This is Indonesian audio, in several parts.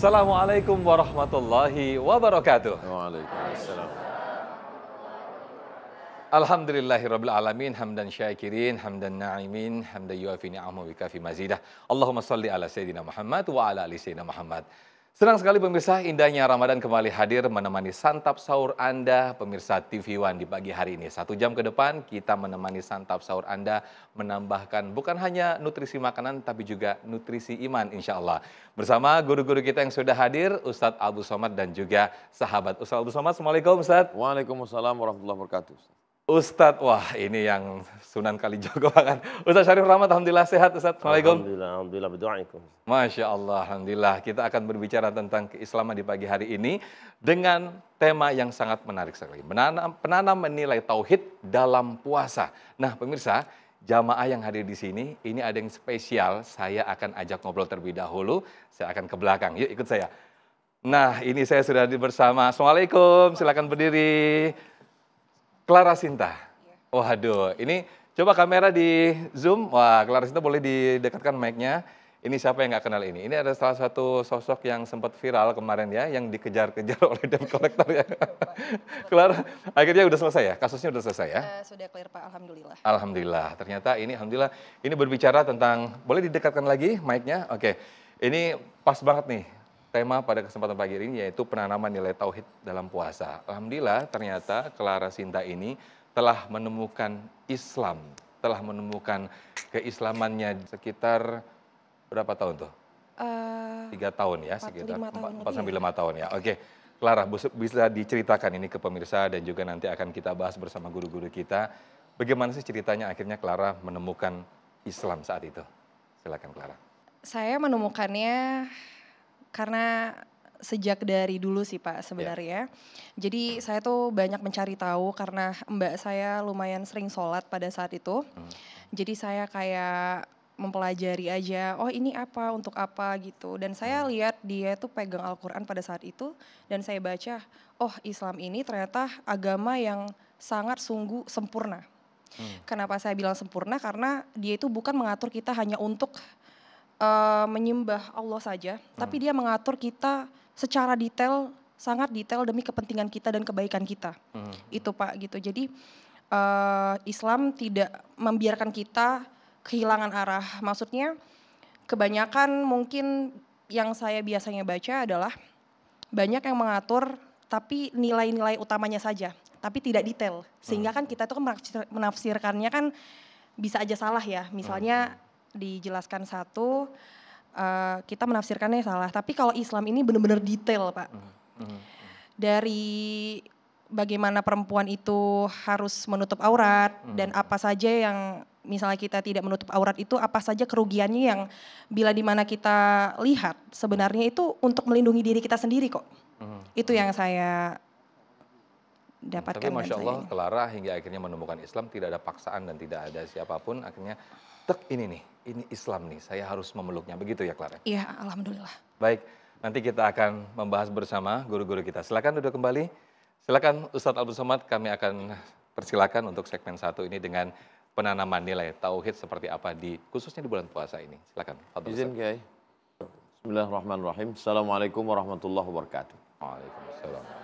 Assalamualaikum warahmatullahi wabarakatuh. Waalaikumsalam. Alhamdulillahirabbil alamin hamdan syakirin hamdan na'imin hamdan yuafi ni'amahu wa kafi mazidah. Allahumma salli ala sayyidina Muhammad wa ala ali sayyidina Muhammad. Senang sekali pemirsa, indahnya Ramadan kembali hadir menemani santap sahur Anda, pemirsa TV One di pagi hari ini. Satu jam ke depan kita menemani santap sahur Anda, menambahkan bukan hanya nutrisi makanan, tapi juga nutrisi iman insya Allah. Bersama guru-guru kita yang sudah hadir, Ustadz Abu Somad dan juga sahabat Ustadz Abu Somad. Assalamualaikum Ustadz. Waalaikumsalam warahmatullahi wabarakatuh. Ustadz, wah ini yang Sunan Kalijogo banget. Ustadz Syarif Rahmat, Alhamdulillah sehat Ustadz. Assalamualaikum. Alhamdulillah, alhamdulillah berdoaikum. Masya Allah, Alhamdulillah. Kita akan berbicara tentang keislaman di pagi hari ini dengan tema yang sangat menarik sekali. Menanam, penanam menilai tauhid dalam puasa. Nah pemirsa, jamaah yang hadir di sini, ini ada yang spesial. Saya akan ajak ngobrol terlebih dahulu. Saya akan ke belakang. Yuk ikut saya. Nah ini saya sudah bersama. Assalamualaikum, silakan berdiri. Clara Sinta. Waduh, ini coba kamera di zoom. Wah, Clara Sinta boleh didekatkan mic-nya. Ini siapa yang nggak kenal ini? Ini ada salah satu sosok yang sempat viral kemarin ya, yang dikejar-kejar oleh debt collector ya. Clara, akhirnya udah selesai ya? Kasusnya udah selesai ya? Uh, sudah clear Pak, Alhamdulillah. Alhamdulillah. Ternyata ini, Alhamdulillah, ini berbicara tentang, boleh didekatkan lagi mic-nya? Oke, ini pas banget nih tema pada kesempatan pagi ini yaitu penanaman nilai tauhid dalam puasa. Alhamdulillah ternyata Clara Sinta ini telah menemukan Islam, telah menemukan keislamannya sekitar berapa tahun tuh? Uh, Tiga tahun ya, 4, sekitar 5 tahun empat sampai lima tahun ya. Oke, Clara bisa diceritakan ini ke pemirsa dan juga nanti akan kita bahas bersama guru-guru kita. Bagaimana sih ceritanya akhirnya Clara menemukan Islam saat itu? Silakan Clara. saya menemukannya karena sejak dari dulu sih Pak sebenarnya. Jadi saya tuh banyak mencari tahu karena mbak saya lumayan sering sholat pada saat itu. Hmm. Jadi saya kayak mempelajari aja, oh ini apa, untuk apa gitu. Dan saya lihat dia tuh pegang Al-Quran pada saat itu dan saya baca, oh Islam ini ternyata agama yang sangat sungguh sempurna. Hmm. Kenapa saya bilang sempurna? Karena dia itu bukan mengatur kita hanya untuk eh, menyembah Allah saja, tapi dia mengatur kita secara detail, sangat detail demi kepentingan kita dan kebaikan kita. Hmm. Itu Pak gitu. Jadi eh, Islam tidak membiarkan kita kehilangan arah. Maksudnya kebanyakan mungkin yang saya biasanya baca adalah banyak yang mengatur tapi nilai-nilai utamanya saja, tapi tidak detail. Sehingga kan kita tuh kan menafsir- menafsirkannya kan bisa aja salah ya. Misalnya dijelaskan satu, eh, kita menafsirkannya salah. Tapi kalau Islam ini benar-benar detail, Pak. Hmm. Dari bagaimana perempuan itu harus menutup aurat dan apa saja yang misalnya kita tidak menutup aurat itu apa saja kerugiannya yang bila di mana kita lihat sebenarnya itu untuk melindungi diri kita sendiri kok. Hmm. Itu yang saya dapatkan. Tapi Masya Allah. Clara hingga akhirnya menemukan Islam, tidak ada paksaan dan tidak ada siapa pun. Akhirnya, tek ini nih, ini Islam nih, saya harus memeluknya. Begitu ya Clara? Iya, alhamdulillah. Baik, nanti kita akan membahas bersama guru-guru kita. Silakan duduk kembali. Silakan Ustadz Abdul Somad, kami akan persilakan untuk segmen satu ini dengan penanaman nilai tauhid seperti apa di khususnya di bulan puasa ini. Silakan. Izin. Kiai. Bismillahirrahmanirrahim. Assalamualaikum warahmatullahi wabarakatuh. Waalaikumsalam.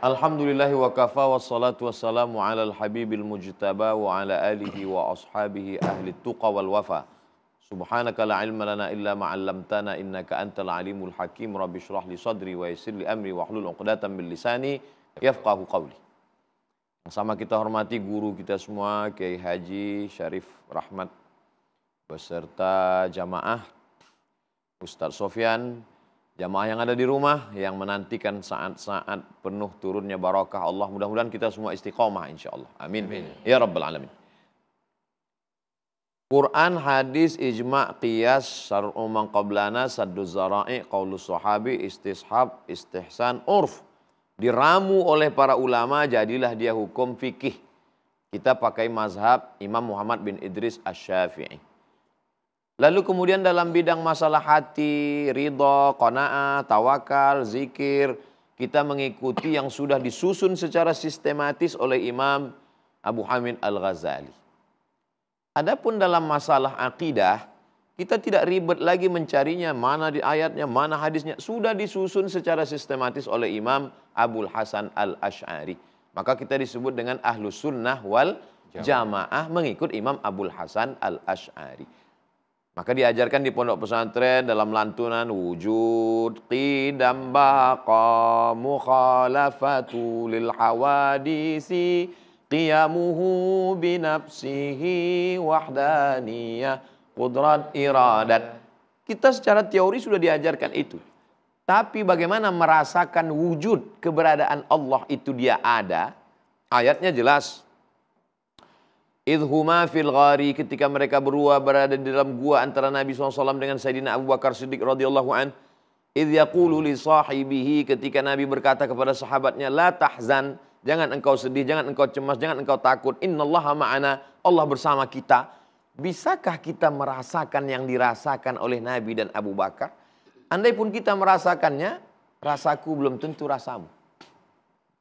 Alhamdulillahi wa kafa wa salatu wassalamu ala al-habibil mujtaba wa ala alihi wa ashabihi ahli tuqa wal wafa. Subhanaka la ilma lana illa ma 'allamtana innaka antal alimul hakim. Rabbi shrah li sadri wa yassir li amri wa hlul 'uqdatam min lisani yafqahu qawli. Sama kita hormati guru kita semua Kiai Haji Syarif Rahmat beserta jamaah Ustadz Sofyan, jamaah yang ada di rumah yang menantikan saat-saat penuh turunnya barakah Allah. Mudah-mudahan kita semua istiqomah insya Allah. Amin. Amin. Ya Rabbal Alamin. Quran, hadis, ijma', qiyas, syar'u man qablana, saddu zara'i, qawlu sahabi, istishab, istihsan, urf. Diramu oleh para ulama, jadilah dia hukum fikih. Kita pakai mazhab Imam Muhammad bin Idris Asy-Syafi'i. Lalu kemudian dalam bidang masalah hati, ridho, qanaah, tawakal, zikir, kita mengikuti yang sudah disusun secara sistematis oleh Imam Abu Hamid Al-Ghazali. Adapun dalam masalah akidah, Kita tidak ribet lagi mencarinya, mana di ayatnya, mana hadisnya. Sudah disusun secara sistematis oleh Imam Abul Hasan al-Ash'ari. Maka kita disebut dengan ahlus sunnah wal jamaah mengikut Imam Abul Hasan al-Ash'ari. Maka diajarkan di pondok pesantren dalam lantunan wujud qidam baqa mukhalafatu lil hawadisi qiyamuhu binafsihi wahdaniyah kudrat, iradat. Kita secara teori sudah diajarkan itu. Tapi bagaimana merasakan wujud keberadaan Allah itu dia ada? Ayatnya jelas. Idhuma fil ghari ketika mereka berdua berada di dalam gua antara Nabi SAW dengan Sayyidina Abu Bakar Siddiq radhiyallahu an. Idh yaqulu li sahibihi ketika Nabi berkata kepada sahabatnya, La tahzan, jangan engkau sedih, jangan engkau cemas, jangan engkau takut. Innallaha ma'ana, Allah bersama kita. Bisakah kita merasakan yang dirasakan oleh Nabi dan Abu Bakar? Andai pun kita merasakannya, rasaku belum tentu rasamu.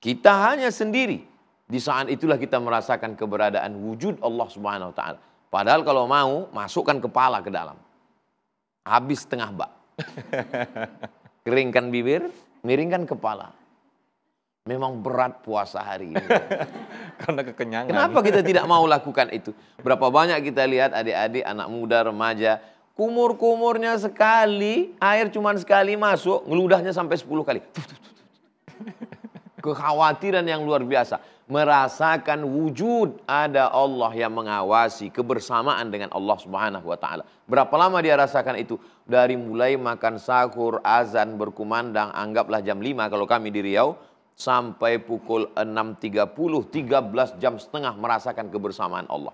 Kita hanya sendiri. Di saat itulah kita merasakan keberadaan wujud Allah Subhanahu wa taala. Padahal kalau mau, masukkan kepala ke dalam. Habis setengah bak. Keringkan bibir, miringkan kepala. Memang berat puasa hari ini. Karena kekenyangan. Kenapa kita tidak mau lakukan itu? Berapa banyak kita lihat adik-adik, anak muda, remaja, kumur-kumurnya sekali, air cuma sekali masuk, ngeludahnya sampai 10 kali. Kekhawatiran yang luar biasa. Merasakan wujud ada Allah yang mengawasi kebersamaan dengan Allah Subhanahu wa taala. Berapa lama dia rasakan itu? Dari mulai makan sahur, azan berkumandang, anggaplah jam 5 kalau kami di Riau, sampai pukul 6.30, 13 jam setengah merasakan kebersamaan Allah.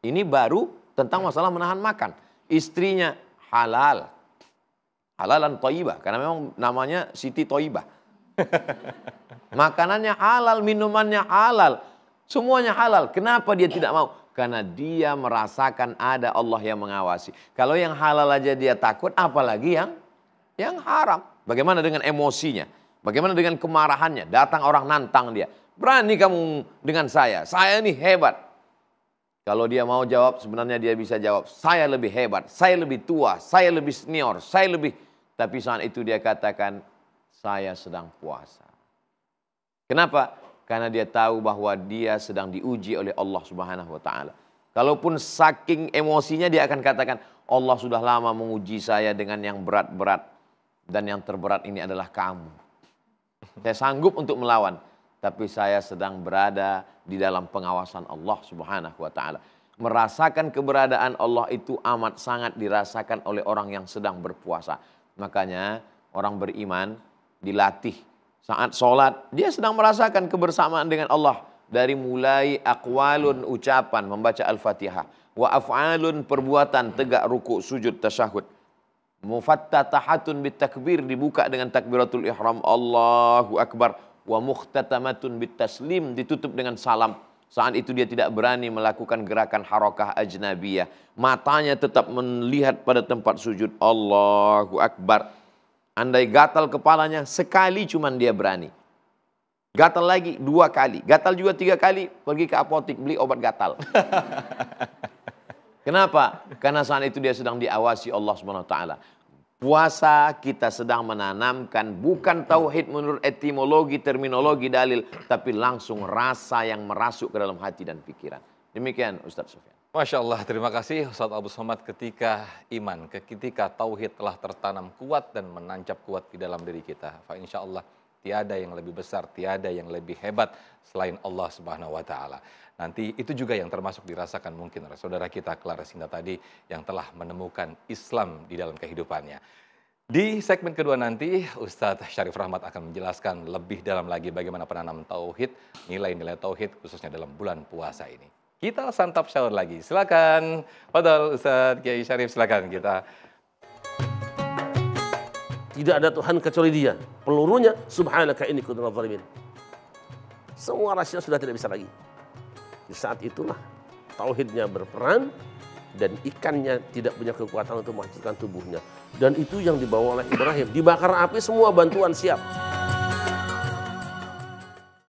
Ini baru tentang masalah menahan makan. Istrinya halal. Halalan toibah, karena memang namanya Siti Toibah. Makanannya halal, minumannya halal. Semuanya halal. Kenapa dia tidak mau? Karena dia merasakan ada Allah yang mengawasi. Kalau yang halal aja dia takut, apalagi yang yang haram. Bagaimana dengan emosinya? Bagaimana dengan kemarahannya? Datang orang nantang dia. Berani kamu dengan saya. Saya ini hebat. Kalau dia mau jawab, sebenarnya dia bisa jawab. Saya lebih hebat. Saya lebih tua. Saya lebih senior. Saya lebih... Tapi saat itu dia katakan, saya sedang puasa. Kenapa? Karena dia tahu bahwa dia sedang diuji oleh Allah Subhanahu wa taala. Kalaupun saking emosinya dia akan katakan, Allah sudah lama menguji saya dengan yang berat-berat dan yang terberat ini adalah kamu. Saya sanggup untuk melawan, tapi saya sedang berada di dalam pengawasan Allah Subhanahu wa taala. Merasakan keberadaan Allah itu amat sangat dirasakan oleh orang yang sedang berpuasa. Makanya orang beriman dilatih saat sholat dia sedang merasakan kebersamaan dengan Allah. Dari mulai akwalun ucapan membaca al-fatihah. Wa af'alun perbuatan tegak ruku sujud tasyahud. Mufattatahatun bitakbir dibuka dengan takbiratul ihram. Allahu akbar. Wa mukhtatamatun bitaslim ditutup dengan salam. Saat itu dia tidak berani melakukan gerakan harakah ajnabiyah. Matanya tetap melihat pada tempat sujud. Allahu akbar andai gatal kepalanya sekali cuman dia berani gatal lagi dua kali gatal juga tiga kali pergi ke apotik beli obat gatal Kenapa? Karena saat itu dia sedang diawasi Allah Subhanahu taala. Puasa kita sedang menanamkan bukan tauhid menurut etimologi, terminologi, dalil, tapi langsung rasa yang merasuk ke dalam hati dan pikiran. Demikian Ustaz Sofyan. Masya Allah, terima kasih Ustaz Abu Somad ketika iman, ketika tauhid telah tertanam kuat dan menancap kuat di dalam diri kita. Fa insya Allah tiada yang lebih besar, tiada yang lebih hebat selain Allah Subhanahu wa taala. Nanti itu juga yang termasuk dirasakan mungkin oleh saudara kita Clara Sinta tadi yang telah menemukan Islam di dalam kehidupannya. Di segmen kedua nanti Ustadz Syarif Rahmat akan menjelaskan lebih dalam lagi bagaimana penanam tauhid, nilai-nilai tauhid khususnya dalam bulan puasa ini. Kita santap sahur lagi. Silakan, Fadal Ustadz Kiai Syarif silakan kita. Tidak ada Tuhan kecuali Dia. Pelurunya subhanaka ini kuntu zalimin. Semua rahasia sudah tidak bisa lagi. Di saat itulah tauhidnya berperan dan ikannya tidak punya kekuatan untuk menghancurkan tubuhnya. Dan itu yang dibawa oleh Ibrahim. Dibakar api semua bantuan siap.